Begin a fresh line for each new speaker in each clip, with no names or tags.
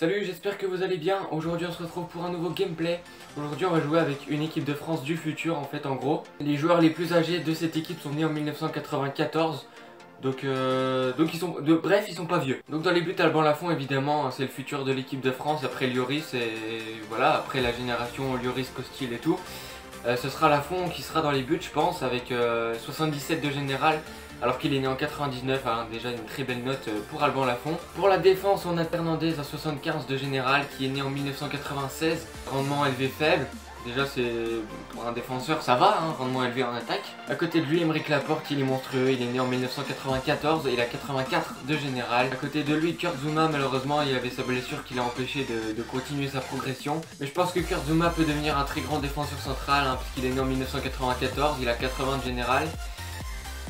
Salut, j'espère que vous allez bien. Aujourd'hui, on se retrouve pour un nouveau gameplay. Aujourd'hui, on va jouer avec une équipe de France du futur, en fait, en gros. Les joueurs les plus âgés de cette équipe sont nés en 1994. Donc, euh, donc ils sont, de, bref, ils sont pas vieux. Donc dans les buts, Alban Lafont, évidemment, c'est le futur de l'équipe de France après Lloris et voilà, après la génération Lloris, Costil et tout. Euh, ce sera Lafont qui sera dans les buts, je pense, avec 77 euh, de général alors qu'il est né en 99, hein, déjà une très belle note euh, pour Alban Lafont. Pour la défense, on a Fernandez à 75 de général qui est né en 1996, rendement élevé faible. Déjà c'est pour un défenseur ça va, hein, rendement élevé en attaque. À côté de lui, Emeric Laporte, il est monstrueux, il est né en 1994 et il a 84 de général. À côté de lui, Kurt Zuma, malheureusement, il avait sa blessure qui l'a empêché de, continuer sa progression. Mais je pense que Kurt Zuma peut devenir un très grand défenseur central, hein, puisqu'il est né en 1994, il a 80 de général.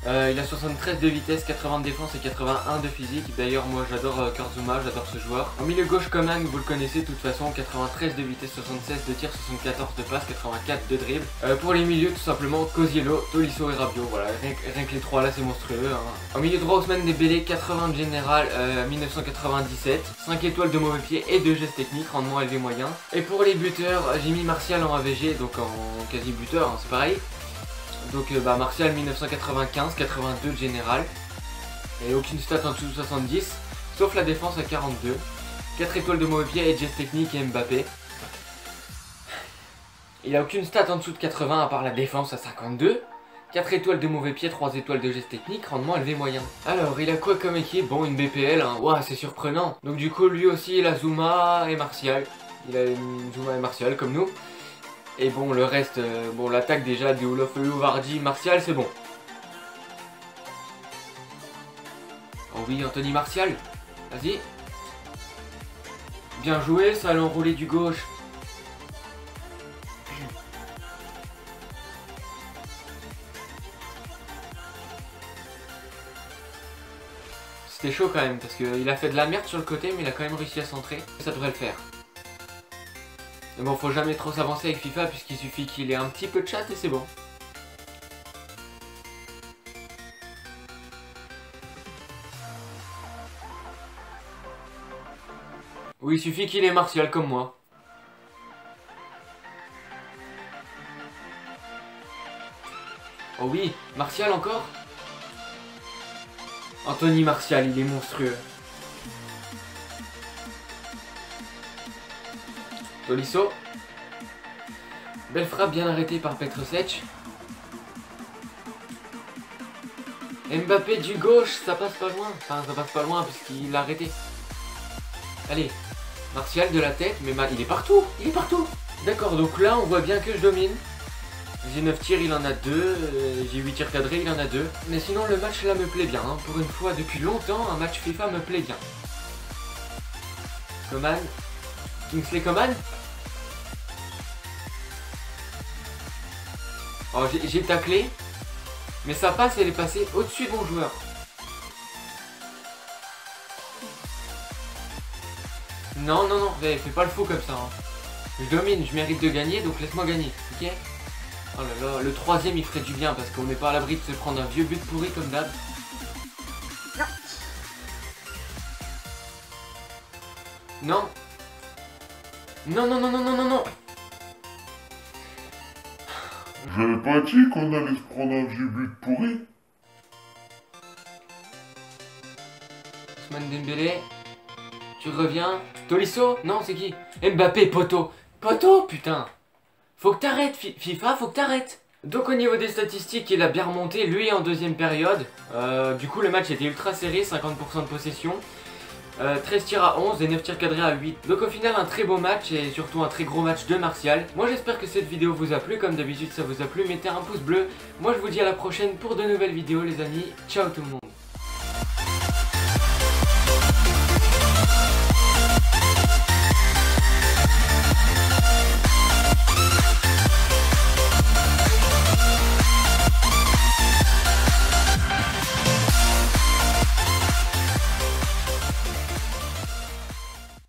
Euh, il a 73 de vitesse, 80 de défense et 81 de physique. D'ailleurs, moi j'adore euh, j'adore ce joueur. En milieu gauche, Coman, vous le connaissez de toute façon, 93 de vitesse, 76 de tir, 74 de passe, 84 de dribble. Euh, pour les milieux, tout simplement, Cosiello, Tolisso et Rabiot. Voilà, rien, que les trois là, c'est monstrueux. Hein. En milieu droit, Ousmane Dembélé, 80 de général, 1997, 5 étoiles de mauvais pied et de gestes techniques, rendement élevé moyen. Et pour les buteurs, j'ai mis Martial en AVG, donc en quasi buteur, hein, c'est pareil. Donc euh, bah, Martial 1995, 82 de général. Et aucune stat en dessous de 70, sauf la défense à 42. 4 étoiles de mauvais pied et geste technique et Mbappé. Il a aucune stat en dessous de 80 à part la défense à 52. 4 étoiles de mauvais pied, 3 étoiles de geste technique, rendement élevé moyen. Alors, il a quoi comme équipe? Bon, une BPL, hein. Ouah, c'est surprenant. Donc du coup, lui aussi, il a Zuma et Martial. Il a une Zuma et Martial, comme nous. Et bon, le reste, euh, bon, l'attaque déjà de Olof Vardy, Martial, c'est bon. Oh oui, Anthony Martial. Vas-y. Bien joué, ça l'a enroulé du gauche. C'était chaud quand même, parce qu'il a fait de la merde sur le côté, mais il a quand même réussi à centrer. Ça devrait le faire. Mais bon, faut jamais trop s'avancer avec FIFA puisqu'il suffit qu'il ait un petit peu de chat et c'est bon. Oui, il suffit qu'il ait martial comme moi. Oh oui, Martial encore? Anthony Martial, il est monstrueux. Tolisso. Belle frappe bien arrêtée par Petrosec. Mbappé du gauche, ça passe pas loin. Enfin, ça passe pas loin puisqu'il l'a arrêté. Allez, Martial de la tête, mais il est partout, il est partout. D'accord, donc là on voit bien que je domine. J'ai 9 tirs, il en a 2. Euh, j'ai 8 tirs cadrés, il en a 2. Mais sinon le match là me plaît bien. Hein. Pour une fois, depuis longtemps, un match FIFA me plaît bien. Coman. Kingsley Coman Oh, j'ai taclé. Mais sa passe, elle est passée au-dessus de mon joueur. Non, non, non, fais pas le fou comme ça. Hein. Je domine, je mérite de gagner, donc laisse-moi gagner, ok? Oh là là, le troisième il ferait du bien parce qu'on n'est pas à l'abri de se prendre un vieux but pourri comme d'hab. Non, non, non, non, non, non, non
j'avais pas dit qu'on allait se prendre un vieux but pourri.
Ousmane Dembélé, tu reviens. Tolisso Non, c'est qui? Mbappé, Poto. Poto, putain. Faut que t'arrêtes, FIFA, faut que t'arrêtes. Donc au niveau des statistiques, il a bien remonté, lui en deuxième période. Euh, du coup, le match était ultra serré, 50% de possession. 13 euh, tirs à 11 et 9 tirs cadrés à 8. Donc au final un très beau match et surtout un très gros match de Martial. Moi j'espère que cette vidéo vous a plu, comme d'habitude ça vous a plu, mettez un pouce bleu. Moi je vous dis à la prochaine pour de nouvelles vidéos les amis, ciao tout le monde